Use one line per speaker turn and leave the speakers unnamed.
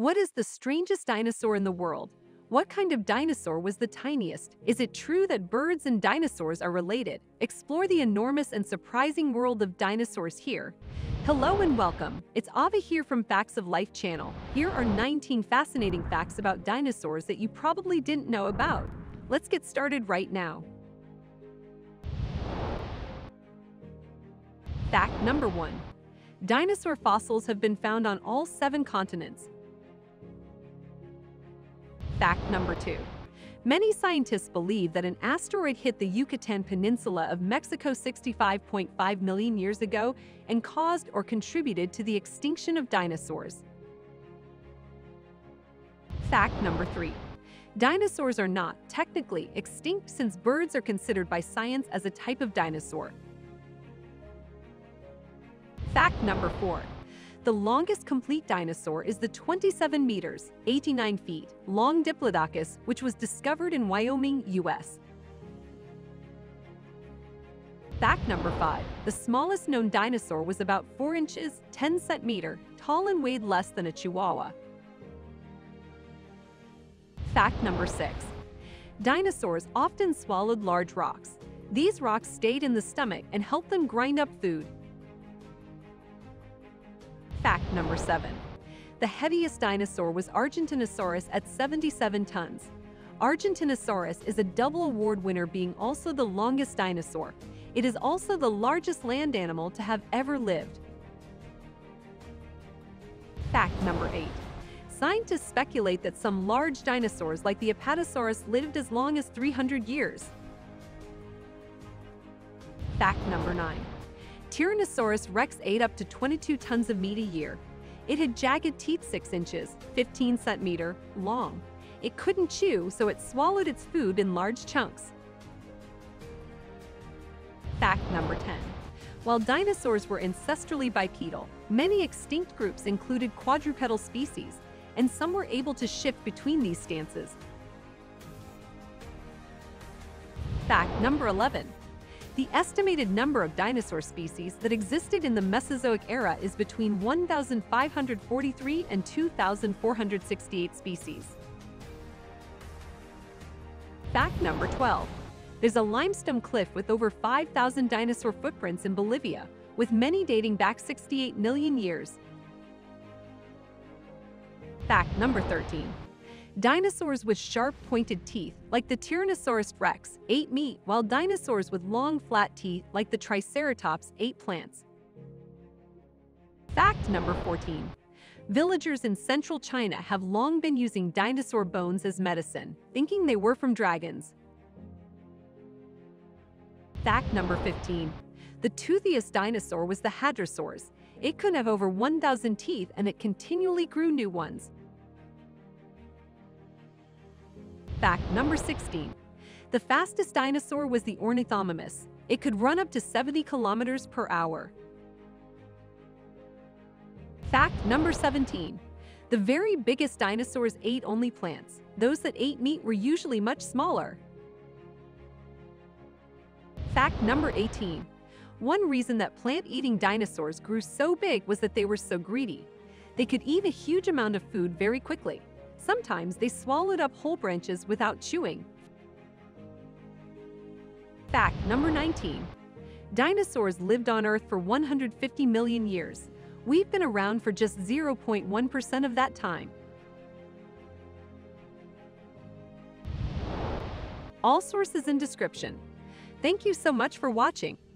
What is the strangest dinosaur in the world? What kind of dinosaur was the tiniest? Is it true that birds and dinosaurs are related? Explore the enormous and surprising world of dinosaurs here. Hello and welcome. It's Ava here from Facts of Life channel. Here are 19 fascinating facts about dinosaurs that you probably didn't know about. Let's get started right now. Fact number 1. Dinosaur fossils have been found on all seven continents. Fact number two. Many scientists believe that an asteroid hit the Yucatan Peninsula of Mexico 65.5 million years ago and caused or contributed to the extinction of dinosaurs. Fact number three. Dinosaurs are not, technically, extinct since birds are considered by science as a type of dinosaur. Fact number four. The longest complete dinosaur is the 27 meters, 89 feet, long Diplodocus, which was discovered in Wyoming, U.S. Fact number 5. The smallest known dinosaur was about 4 inches, 10 centimeter, tall and weighed less than a chihuahua. Fact number 6. Dinosaurs often swallowed large rocks. These rocks stayed in the stomach and helped them grind up food, Fact number 7. The heaviest dinosaur was Argentinosaurus at 77 tons. Argentinosaurus is a double award winner being also the longest dinosaur. It is also the largest land animal to have ever lived. Fact number 8. Scientists speculate that some large dinosaurs like the Apatosaurus lived as long as 300 years. Fact number 9. Tyrannosaurus rex ate up to 22 tons of meat a year. It had jagged teeth 6 inches, 15 centimeter, long. It couldn't chew, so it swallowed its food in large chunks. Fact number 10. While dinosaurs were ancestrally bipedal, many extinct groups included quadrupedal species, and some were able to shift between these stances. Fact number 11. The estimated number of dinosaur species that existed in the Mesozoic era is between 1,543 and 2,468 species. Fact number 12. There's a limestone cliff with over 5,000 dinosaur footprints in Bolivia, with many dating back 68 million years. Fact number 13. Dinosaurs with sharp, pointed teeth, like the Tyrannosaurus rex, ate meat, while dinosaurs with long, flat teeth, like the Triceratops, ate plants. Fact number 14. Villagers in central China have long been using dinosaur bones as medicine, thinking they were from dragons. Fact number 15. The toothiest dinosaur was the Hadrosaurus. It could have over 1,000 teeth and it continually grew new ones. Fact number 16. The fastest dinosaur was the Ornithomimus. It could run up to 70 kilometers per hour. Fact number 17. The very biggest dinosaurs ate only plants. Those that ate meat were usually much smaller. Fact number 18. One reason that plant-eating dinosaurs grew so big was that they were so greedy. They could eat a huge amount of food very quickly. Sometimes they swallowed up whole branches without chewing. Fact number 19. Dinosaurs lived on Earth for 150 million years. We've been around for just 0.1% of that time. All sources in description. Thank you so much for watching.